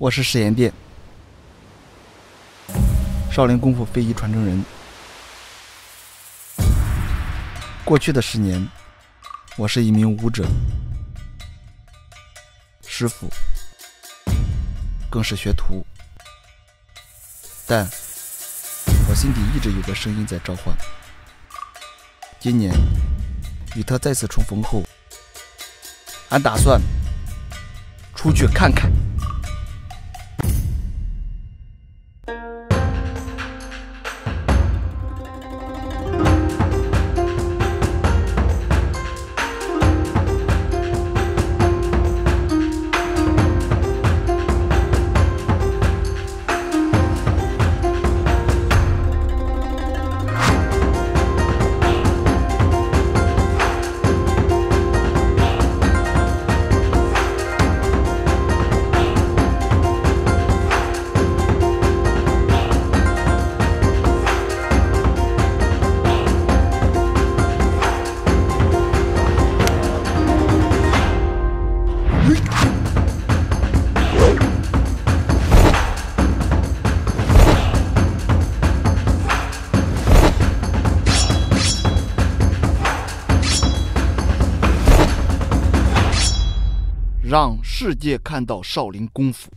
我是史岩殿，少林功夫非遗传承人。过去的十年，我是一名武者、师傅，更是学徒。但我心底一直有个声音在召唤。今年与他再次重逢后，俺打算出去看看。让世界看到少林功夫。